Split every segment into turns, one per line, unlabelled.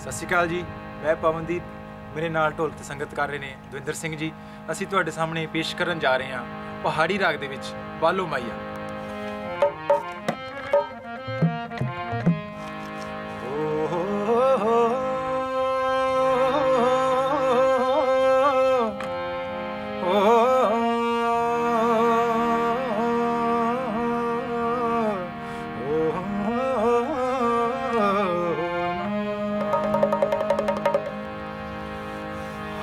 ਸਤਿ ਸ਼੍ਰੀ ਅਕਾਲ ਜੀ। ਮੈਂ ਪਵਨਦੀਪ, ਮੇਰੇ ਨਾਲ ਢੋਲਕ ਤੇ ਸੰਗਤ ਕਰ ਰਹੇ ਨੇ ਦਵਿੰਦਰ ਸਿੰਘ ਜੀ। ਅਸੀਂ ਤੁਹਾਡੇ ਸਾਹਮਣੇ ਪੇਸ਼ ਕਰਨ ਜਾ ਰਹੇ ਹਾਂ ਪਹਾੜੀ ਰਾਗ ਦੇ ਵਿੱਚ, ਬਾਲੋ ਮਾਈਆ।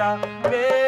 ਮੇਰਾ ਵੇ